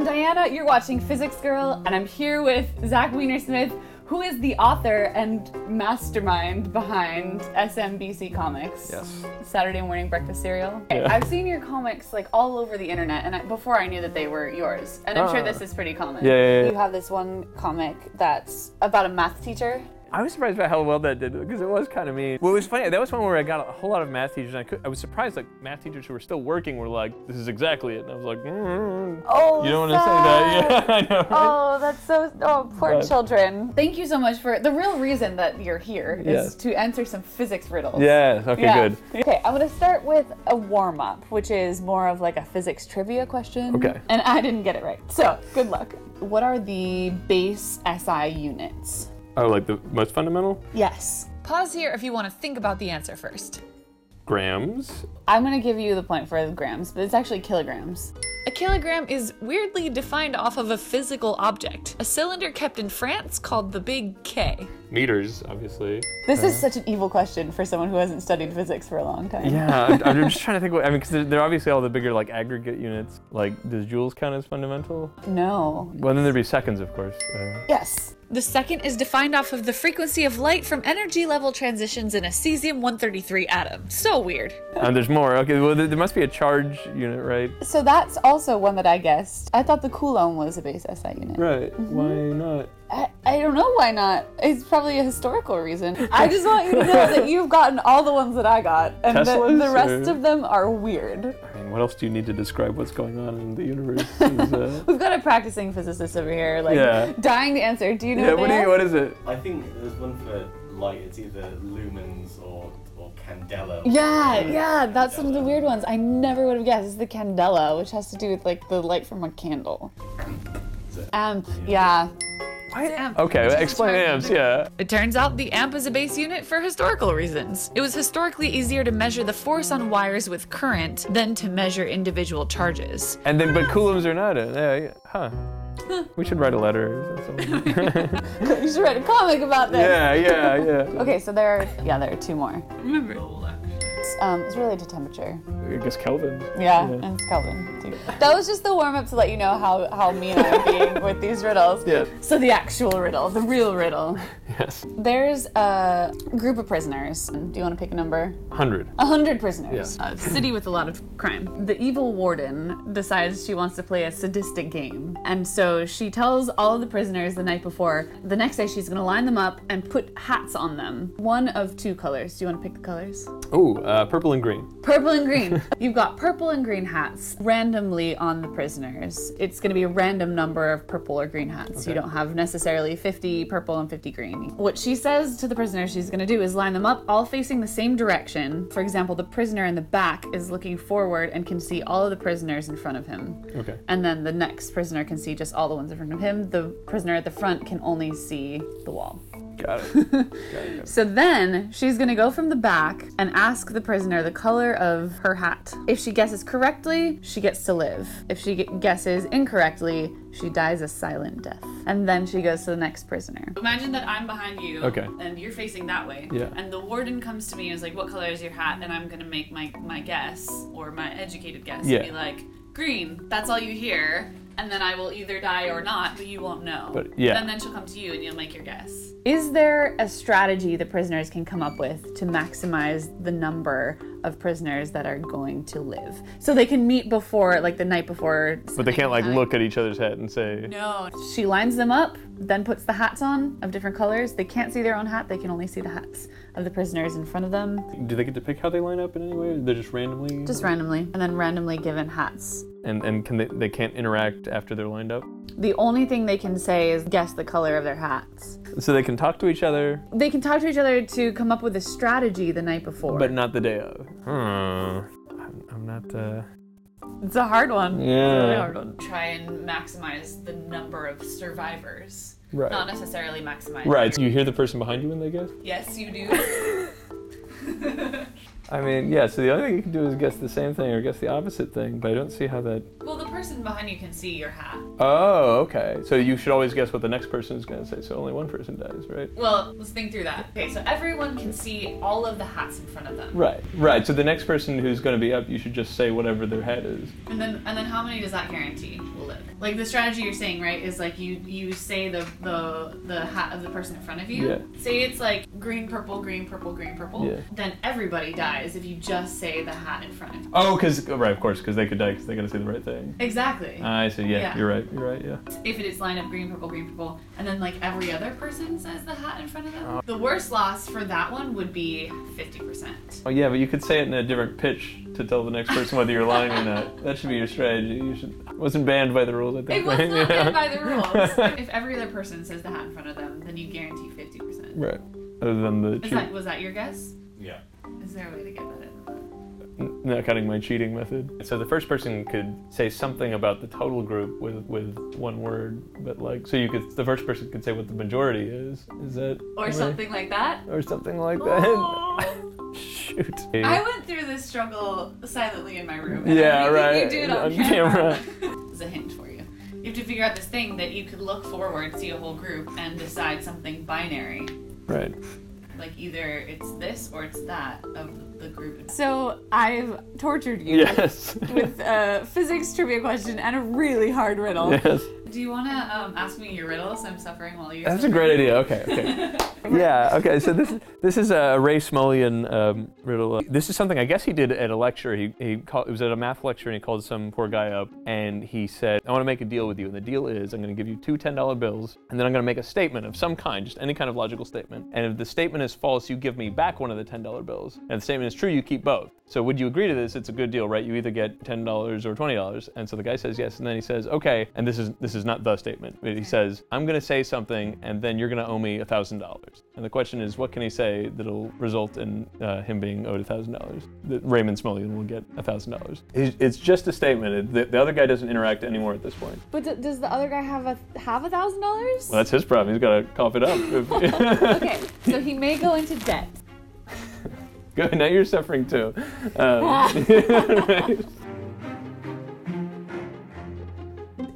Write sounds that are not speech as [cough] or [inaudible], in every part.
I'm Dianna, you're watching Physics Girl, and I'm here with Zach Weinersmith, who is the author and mastermind behind SMBC Comics. Yes. Saturday morning breakfast cereal. Yeah. I've seen your comics like all over the internet, and I, before I knew that they were yours. And I'm sure Ah. this is pretty common. Yeah, yeah, yeah. You have this one comic that's about a math teacher. I was surprised about how well that did because it was kind of mean. Well, it was funny. That was one where I got a whole lot of math teachers. And I, could, I was surprised, like math teachers who were still working were like, "This is exactly it." And I was like, mm, Oh, "You don't want to say that?" [laughs] Yeah, I know. Right? Oh, that's so. Oh, poor But- children. Thank you so much for the real reason that you're here is Yes. to answer some physics riddles. Yes. Okay. Yeah. Good. Okay, I'm gonna start with a warm up, which is more of like a physics trivia question. Okay. And I didn't get it right. So, good luck. What are the base SI units? Oh, like the most fundamental Yes. Pause here if you want to think about the answer first. grams. I'm gonna give you the point for the grams, but it's actually kilograms. A kilogram is weirdly defined off of a physical object, a cylinder kept in France called the Big K. Meters, obviously. This is such an evil question for someone who hasn't studied physics for a long time. Yeah, I'm, I'm just [laughs] trying to think. What, I mean, because they're, they're obviously all the bigger like aggregate units. Like, does joules count as fundamental? No. Well, then there'd be seconds, of course. Uh, Yes. The second is defined off of the frequency of light from energy level transitions in a cesium 133 atom. So weird. and there's more. Okay, well, there, there must be a charge unit, right? So that's also one that I guessed. I thought the Coulomb was a base SI unit. Right. Mm-hmm. Why not? I, I don't know why not. It's probably a historical reason. I just [laughs] want you to know that you've gotten all the ones that I got, and the, the rest or- of them are weird. I mean, what else do you need to describe what's going on in the universe? Is, uh, [laughs] We've got a practicing physicist over here, like Yeah. dying to answer. Do you know yeah. what, What, do you, what is it? I think there's one for light. It's either lumens or or candela. Yeah, yeah, that's one of the weird ones. I never would have guessed. It's the candela, which has to do with like the light from a candle. Amp, yeah. Amp. Okay, Which explain amps. Yeah. It turns out the amp is a base unit for historical reasons. It was historically easier to measure the force on wires with current than to measure individual charges. And then, but coulombs are not it. Yeah. yeah. Huh. [laughs] We should write a letter. [laughs] or. You should write a comic about this. yeah. Yeah. Yeah. Okay, so there are yeah, there are two more. Remember, It's, um, it's related to temperature. I guess Kelvin. Yeah, Yeah. and it's Kelvin too. That was just the warm up to let you know how, how mean I'm being with these riddles. Yeah. So the actual riddle, the real riddle. Yes. There's a group of prisoners. Do you want to pick a number? Hundred. A hundred prisoners. Yeah. A city with a lot of crime. The evil warden decides she wants to play a sadistic game. And so she tells all of the prisoners the night before, the next day she's going to line them up and put hats on them. One of two colors. Do you want to pick the colors? Ooh, uh, purple and green. Purple and green. [laughs] You've got purple and green hats randomly on the prisoners. It's going to be a random number of purple or green hats. You don't have necessarily 50 purple and 50 green. What she says to the prisoners she's going to do is line them up all facing the same direction. For example, the prisoner in the back is looking forward and can see all of the prisoners in front of him. Okay. And then the next prisoner can see just all the ones in front of him. The prisoner at the front can only see the wall. Got it. [laughs] Got it. Got it. So then she's gonna go from the back and ask the prisoner the color of her hat. If she guesses correctly, she gets to live. If she guesses incorrectly, she dies a silent death. And then she goes to the next prisoner. Imagine that I'm behind you. Okay. And you're facing that way. Yeah. And the warden comes to me and is like, "What color is your hat?" And I'm gonna make my my guess or my educated guess Yeah. and be like, "Green." That's all you hear. And then I will either die or not, but you won't know. But, yeah. And then she'll come to you and you'll make your guess. Is there a strategy the prisoners can come up with to maximize the number of prisoners that are going to live? So they can meet before, like the night before. But they can't like time. look at each other's head and say. No. She lines them up, then puts the hats on of different colors. They can't see their own hat, they can only see the hats of the prisoners in front of them, Do they get to pick how they line up in any way? They're just randomly. just randomly, and then randomly given hats. And and can they they can't interact after they're lined up. The only thing they can say is guess the color of their hats. So they can talk to each other, They can talk to each other to come up with a strategy the night before. but not the day of. Hmm. I'm, I'm not. Uh... It's a hard one. Yeah. It's a really hard one. Try and maximize the number of survivors. Right. Not necessarily maximize. Right. So you hear the person behind you when they guess. Yes, you do. [laughs] [laughs] I mean, yeah. So the only thing you can do is guess the same thing or guess the opposite thing, but I don't see how that. Well, the person behind you can see your hat. Oh, okay. So you should always guess what the next person is going to say. So only one person does, right? Well, let's think through that. Okay, so everyone can see all of the hats in front of them. Right, right. So the next person who's going to be up, you should just say whatever their head is. And then and then how many does that guarantee live? Like the strategy you're saying, right, is like you you say the the the hat of the person in front of you. Yeah. Say it's like green, purple, green, purple, green, purple. Yeah. Then everybody dies if you just say the hat in front of you. Oh, because oh, right, of course, because they could die because they got to say the right thing. Exactly. I see. Yeah, Yeah. you're right. You're right. Yeah. if it is line up green, purple, green, purple, and then like every other person says the hat in front of them. Oh. The worst loss for that one would be fifty percent. Oh yeah, but you could say it in a different pitch to tell the next person whether you're lying or not. That should be your strategy. You should. Wasn't banned by the rules, I think. It was not Yeah. by the rules. [laughs] if every other person says the hat in front of them, then you guarantee fifty percent. Right. Other than the Is that was that your guess? Yeah. Is there a way to get that in? n- not cutting my cheating method. So the first person could say something about the total group with with one word, but like so you could the first person could say what the majority is. Is that Or right? something like that. Or something like that. Oh. [laughs] Shoot. I went through this struggle silently in my room. and Yeah, I really right. think You do it on, On camera. [laughs] It's a hint for you. Have to figure out this thing that you could look forward, see a whole group, and decide something binary. Right. Like either it's this or it's that of the group. So I've tortured you Yes. [laughs] with a physics trivia question and a really hard riddle. yes. Do you want to um, ask me your riddles? I'm suffering while you. That's a great idea. Okay. Okay. [laughs] yeah. Okay. So this this is a Ray Smullyan um, riddle. This is something I guess he did at a lecture. He he called, it was at a math lecture and he called some poor guy up and he said, "I want to make a deal with you. And the deal is I'm going to give you two ten dollar bills and then I'm going to make a statement of some kind, just any kind of logical statement. And if the statement is false, you give me back one of the ten dollar bills. And if the statement is true, you keep both. So would you agree to this? It's a good deal, right? You either get ten dollars or twenty dollars. And so the guy says yes, and then he says, okay. And this is this is not the statement. But he says, I'm going to say something, and then you're going to owe me a thousand dollars. And the question is, what can he say that'll result in uh, him being owed a thousand dollars? That Raymond Smullyan will get a thousand dollars. It's just a statement. The, the other guy doesn't interact anymore at this point. But d- does the other guy have a have a thousand dollars? Well, that's his problem. He's got to cough it up. [laughs] Okay, so he may go into debt. Good. Now you're suffering too. Um, right. [laughs] [laughs]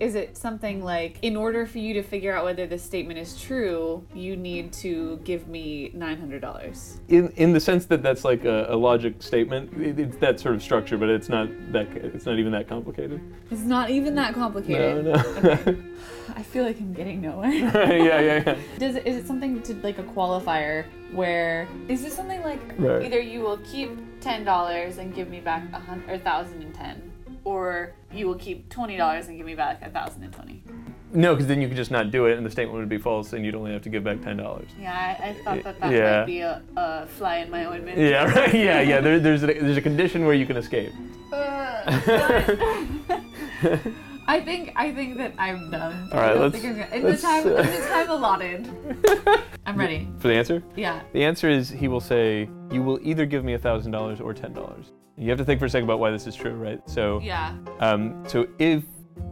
Is it something like, in order for you to figure out whether this statement is true, you need to give me nine hundred dollars? in in the sense that that's like a, a logic statement. It, it's that sort of structure, but it's not that. It's not even that complicated. It's not even that No, complicated. no. [laughs] I feel like I'm getting nowhere. [laughs] yeah, yeah, yeah. Does it, is it something to like a qualifier where is this something like Right. either you will keep ten dollars and give me back a hundred or thousand and ten, or you will keep twenty dollars and give me back a thousand and twenty? No, because then you could just not do it, and the statement would be false, and you'd only have to give back ten dollars. Yeah, I, I thought that that Yeah. might be a, a fly in my ointment. [laughs] Yeah, right. Yeah, yeah. There, there's a, there's a condition where you can escape. Uh, I think I think that I'm done. All right, let's- I'm gonna- in the let's, time uh, in the time allotted. [laughs] I'm ready. For the answer, Yeah. the answer is he will say, "You will either give me a thousand dollars or ten dollars." You have to think for a second about why this is true, right? So, Yeah. um, so if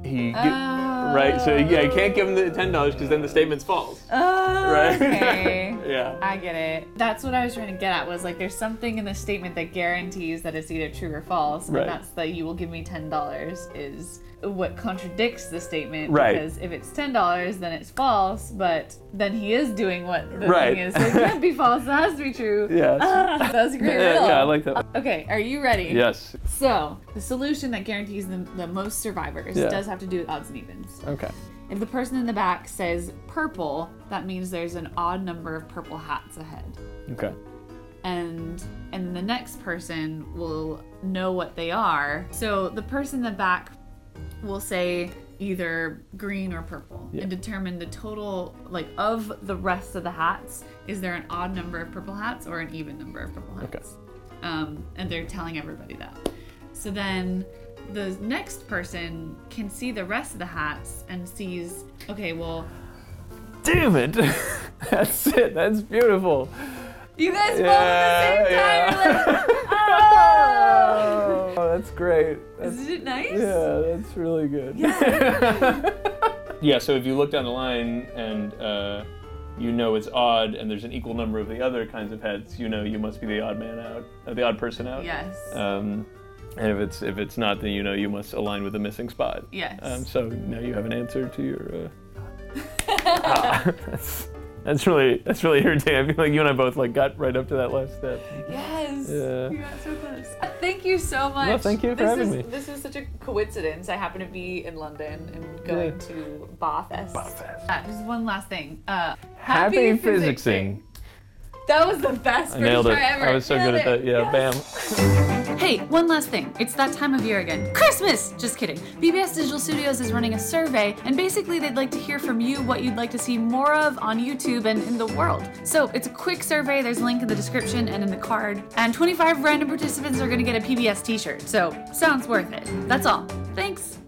he, gi- right? So yeah, you can't give him the ten dollars because then the statement's false. Oh, Right. okay. [laughs] yeah. I get it. That's what I was trying to get at was like there's something in the statement that guarantees that it's either true or false. Right. And that's that you will give me ten dollars is what contradicts the statement. Right. Because if it's ten dollars then it's false, but then he is doing what the Right. thing is. So it can't be [laughs] false, it has to be true. Yes. [laughs] that was a great Yeah, riddle. yeah, I like that. Okay, are you ready? Yes. So the solution that guarantees the, the most survivors Yeah. does have to do with odds and evens. Okay. If the person in the back says purple, that means there's an odd number of purple hats ahead. Okay. And and the next person will know what they are. So the person in the back will say either green or purple Yeah. and determine the total like of the rest of the hats. Is there an odd number of purple hats or an even number of purple hats? Okay. Um, and they're telling everybody that. So then the next person can see the rest of the hats and sees, okay, well, Damn it! [laughs] That's it. That's beautiful. you guys Yeah, both at the same time. You're like, [laughs] oh! Oh, that's great. That's, Isn't it nice? yeah, that's really good. [laughs] Yeah. so if you look down the line and uh, you know it's odd, and there's an equal number of the other kinds of heads, you know you must be the odd man out, uh, the odd person out. Yes. Um, and if it's if it's not, then you know you must align with the missing spot. Yes. Um, so now you have an answer to your. Uh... Ah, that's, [laughs] that's really that's really irritating. I feel like you and I both like got right up to that last step. Yes. Yeah. You got so close. Thank you so much. Well, thank you for this having is, me. This is such a coincidence. I happen to be in London and going Yeah. to BAHFest. BAHFest. Uh, just one last thing. Uh, Happy, physicsing. That was the best I nailed it. ever. I was so Nailed good at that. Yeah, Yes. bam. [laughs] Hey, one last thing. It's that time of year again. Christmas! Just kidding. PBS Digital Studios is running a survey, and basically they'd like to hear from you what you'd like to see more of on YouTube and in the world. So it's a quick survey. There's a link in the description and in the card. And 25 random participants are going to get a PBS t shirt. So sounds worth it. That's all. Thanks.